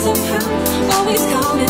somehow. Always coming